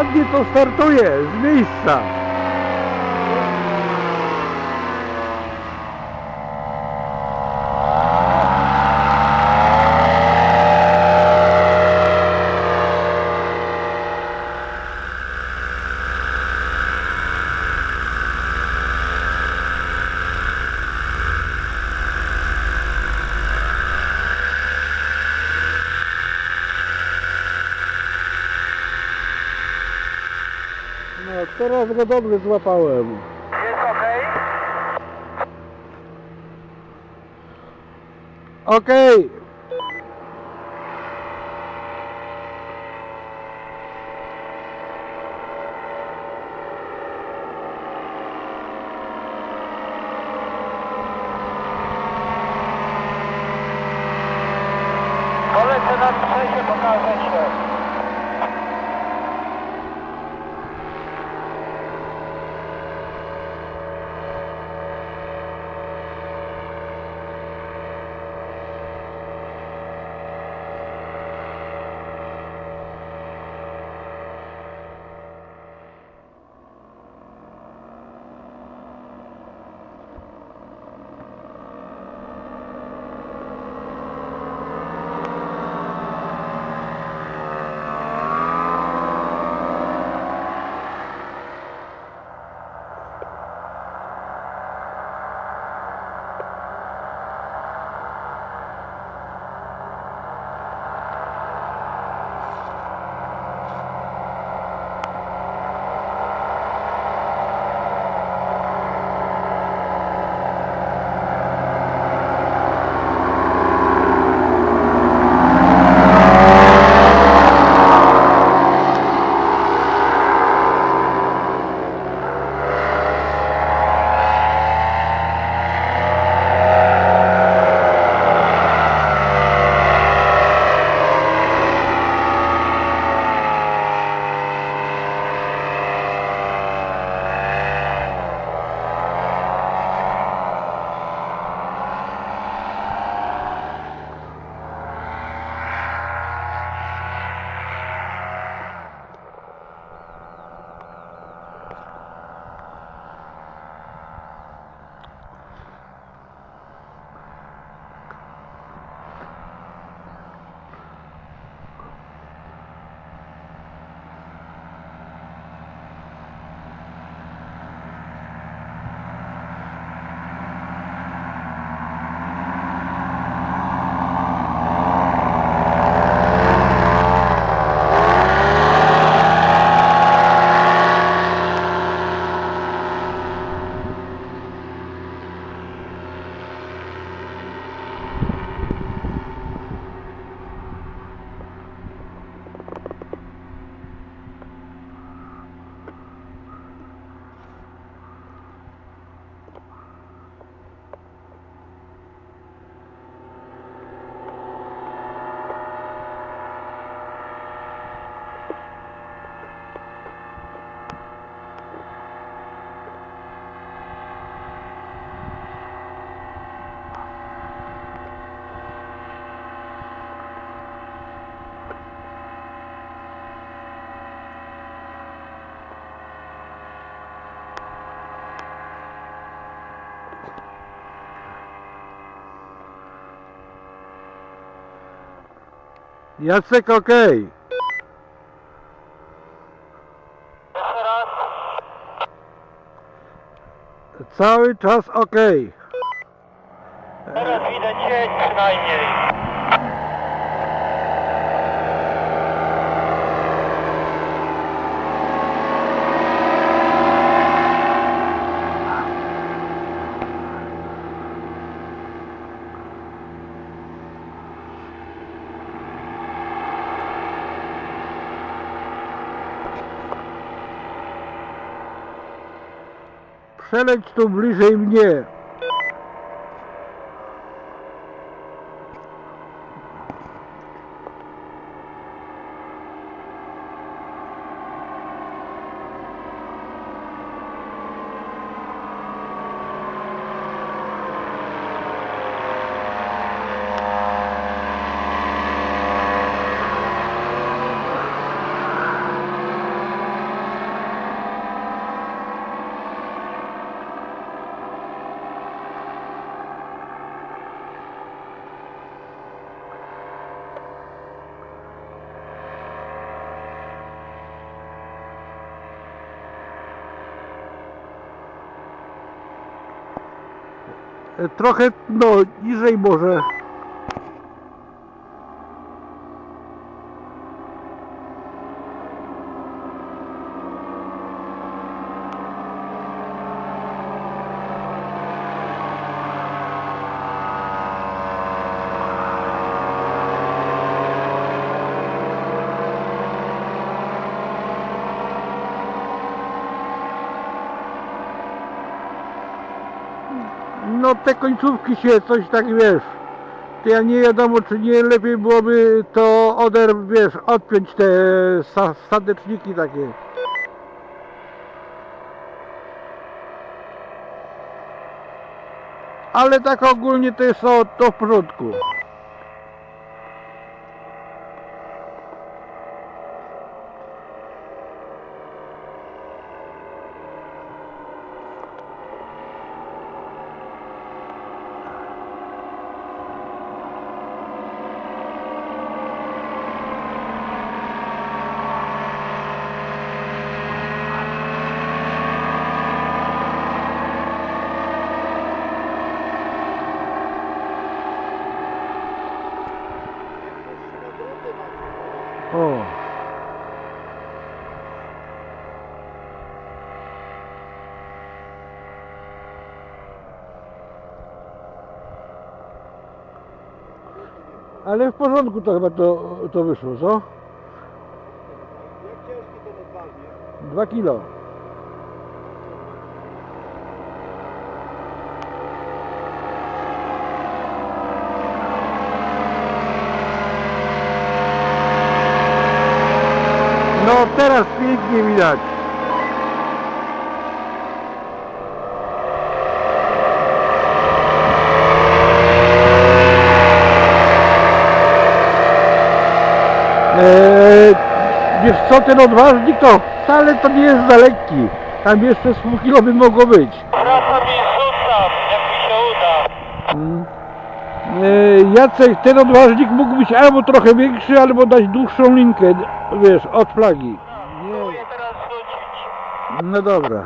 ładnie to startuje z miejsca. No, teraz go dobrze złapałem. Jest okej? Okej. Polecę na trzecie, pokażę się. Jacek okej. Jeszcze raz. Cały czas okej. Teraz widać cień przynajmniej. Przeleć tu bliżej mnie. Trochę, no, niżej może. No te końcówki się coś tak wiesz. To ja nie wiadomo czy nie lepiej byłoby to oder wiesz odpiąć te sta- stateczniki takie. Ale tak ogólnie to jest to, to w porządku. O. Ale w porządku to chyba to, to wyszło, co? Jak ciężki ten odważnie? Dwa kilo. No teraz pięknie widać. Eee, wiesz co, ten odważnik to wcale to nie jest za lekki. Tam jeszcze z pół kilo by mogło być. Wracam i rzucam, jak mi się uda. Eee, Jacek, ten odważnik mógł być albo trochę większy, albo dać dłuższą linkę, wiesz, od flagi. No dobra.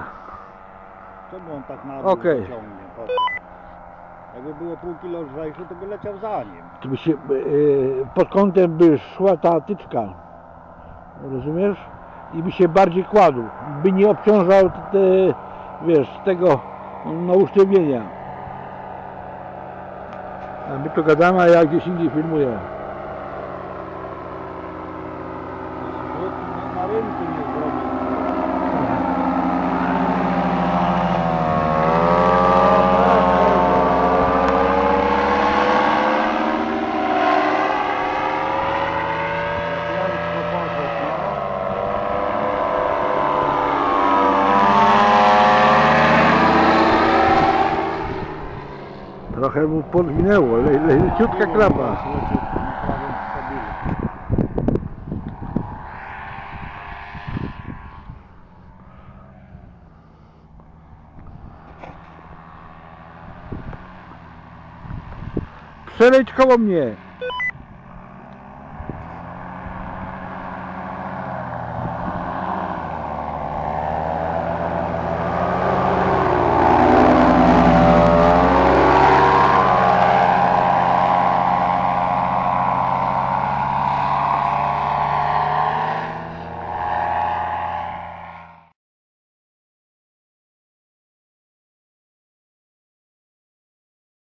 Czemu on tak na dół Okej. ciągnie? Jakby było pół kilo lżejsze, to by leciał za nim. By się, e, pod kątem by szła ta tyczka. Rozumiesz? I by się bardziej kładł. By nie obciążał te, wiesz, tego no, usztywnienia. A my to gadamy, a ja gdzieś indziej filmuję. Zwrót na, na rynku nie zrobił. Trochę mu podwinęło, le, le, leciutka klapa. Przeleć koło mnie.